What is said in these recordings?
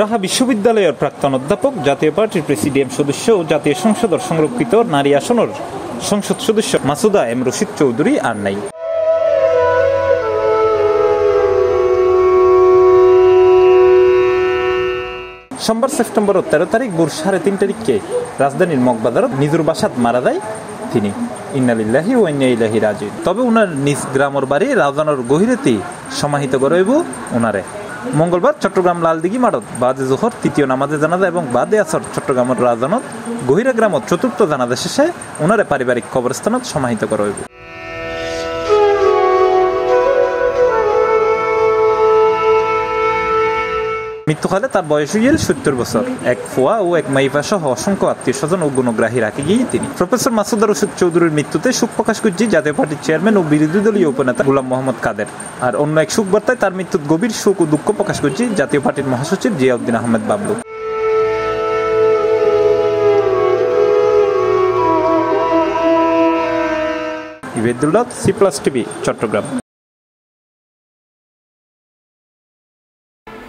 ঢাকা বিশ্ববিদ্যালয়ের প্রাক্তন অধ্যাপক, জাতীয় পার্টির প্রেসিডিয়াম সদস্য ও জাতীয় সংসদের সংরক্ষিত নারী আসনের সংসদ সদস্য মাসুদা এম রশিদ চৌধুরী আর নাই। সোমবার সেপ্টেম্বর তেরো তারিখ ভোর সাড়ে তিন তারিখকে রাজধানীর মগবাজার নিজুর বাসাত মারা যায় তিনি। ইন্নালিল্লাহি ও ইন্নাইলাহি রাজি তবে উনার নিজ গ্রামের বাড়ি রাজধানীর গহিরেতেই সমাহিত করাইব উনারে। মঙ্গলবার চট্টগ্রাম লালদিঘি মাঠত বাদে জোহর তৃতীয় নামাজে জানাজা এবং বাদে আসর চট্টগ্রামের রাজানত গহিরা গ্রামত চতুর্থ জানাজা শেষে উনারে পারিবারিক কবরস্থানত সমাহিত করা হইব। মৃত্যুকালে তার বয়স হইল সত্তর বছর। এক ফোয়া ও এক মাইফা সহ অসংখ্য আত্মীয় স্বজন ও গুণগ্রাহী রাখে গিয়ে তিনি। প্রফেসর মাসুদ রশিদ চৌধুরীর মৃত্যুতে শোক প্রকাশ করছি জাতীয় পার্টির চেয়ারম্যান ও বিরোধী দলীয় উপনেতা গুলাম মোহাম্মদ কাদের। আর অন্য এক শোক বার্তায় তার মৃত্যুর গভীর শোক ও দুঃখ প্রকাশ করছি জাতীয় পার্টির মহাসচিব Ziauddin Ahmed Bablu. Ibedullah, C plus TV, Chattogram.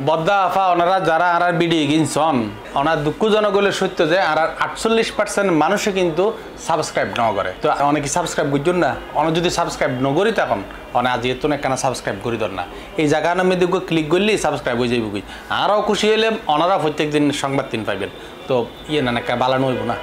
বদ্দা আফা, ওনারা যারা আর বিডিয়ে কিনছন ওনার দুঃখজনক হলে সত্য যে আর আটচল্লিশ পার্সেন্ট মানুষে কিন্তু সাবস্ক্রাইব ন করে তো অনেকে সাবস্ক্রাইব বুঝছেন না? অনেক যদি সাবস্ক্রাইব নকরি তখন অনেক আজ এত না কেন সাবস্ক্রাইব করি দর না। এই জায়গার মধ্যে ক্লিক করলেই সাবস্ক্রাইব হয়ে যাইব আরও খুশি হলে ওনারা প্রত্যেক দিন সংবাদ তিন পাইবেন। তো ইয়ে না না বালানো হইব না।